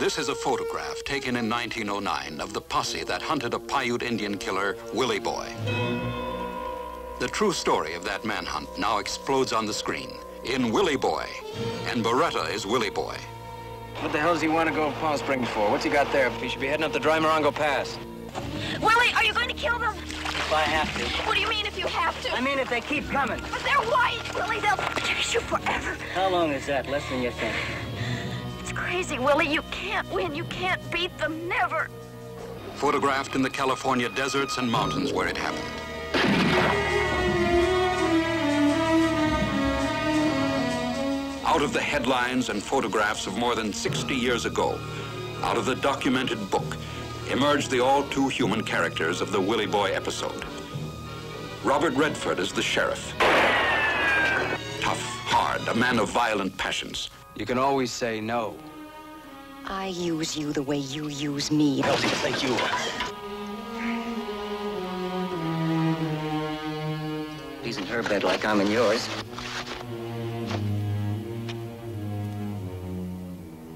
This is a photograph taken in 1909 of the posse that hunted a Paiute Indian killer, Willie Boy. The true story of that manhunt now explodes on the screen in Willie Boy, and Baretta is Willie Boy. What the hell does he want to go Palm Springs for? What's he got there? He should be heading up the Dry Morongo Pass. Willie, are you going to kill them? If I have to. What do you mean if you have to? I mean if they keep coming. But they're white, Willie. They'll chase you forever. How long is that? Less than you think. It's crazy, Willie. You can't win. You can't beat them. Never. Photographed in the California deserts and mountains where it happened. Out of the headlines and photographs of more than 60 years ago, out of the documented book, emerged the all too human characters of the Willie Boy episode. Robert Redford is the sheriff. Tough, hard, a man of violent passions. You can always say no. I use you the way you use me. Elsie, thank you. He's in her bed like I'm in yours.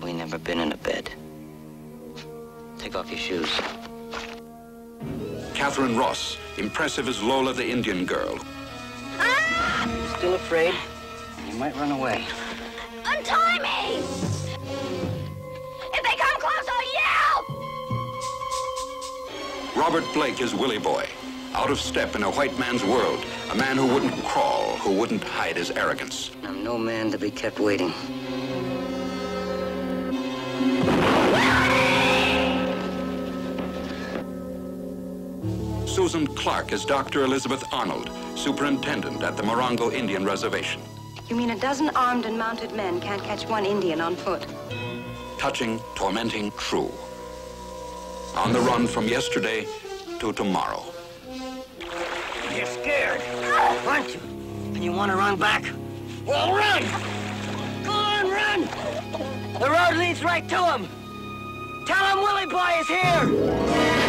We never been in a bed. Take off your shoes. Katharine Ross, impressive as Lola the Indian girl. Ah! Still afraid? You might run away. Untie me! Robert Blake is Willie Boy, out of step in a white man's world, a man who wouldn't crawl, who wouldn't hide his arrogance. I'm no man to be kept waiting. Susan Clark is Dr. Elizabeth Arnold, superintendent at the Morongo Indian Reservation. You mean a dozen armed and mounted men can't catch one Indian on foot? Touching, tormenting, true. On the run from yesterday to tomorrow. You're scared, aren't you? And you want to run back? Well, run! Go on, run! The road leads right to him. Tell him Willie Boy is here.